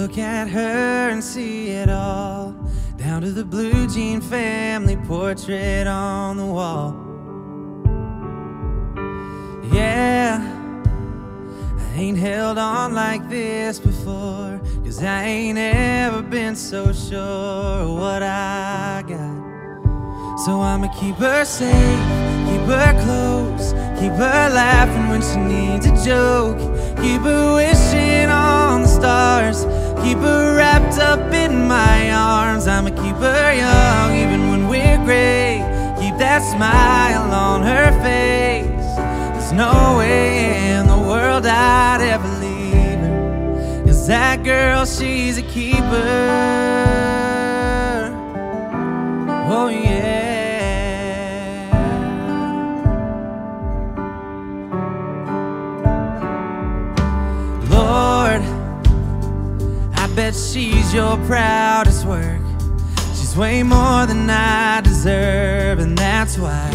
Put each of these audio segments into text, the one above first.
look at her and see it all. Down to the blue jean family portrait on the wall. Yeah, I ain't held on like this before. Cause I ain't ever been so sure what I got. So I'ma keep her safe, keep her close, keep her laughing when she needs a joke, keep her stars, keep her wrapped up in my arms. I'ma keep her young even when we're gray, keep that smile on her face. There's no way in the world I'd ever leave her. Cause that girl, she's a keeper. Bet she's your proudest work. She's way more than I deserve, and that's why.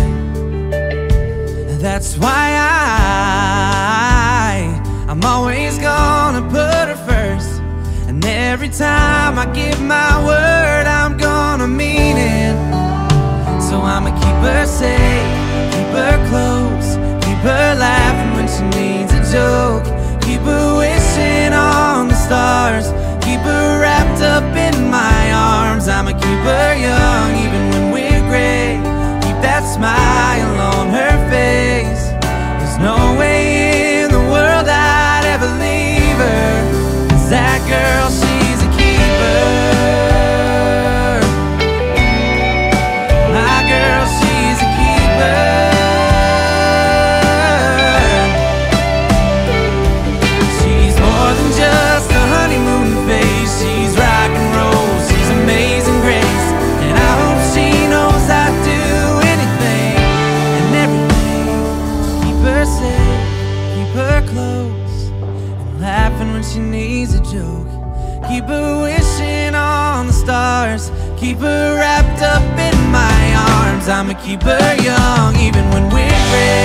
That's why I, I'm always gonna put her first. And every time I give my word, I'm gonna mean it. Her close, and laughing when she needs a joke. Keep her wishing on the stars. Keep her wrapped up in my arms. I'ma keep her young even when we're gray.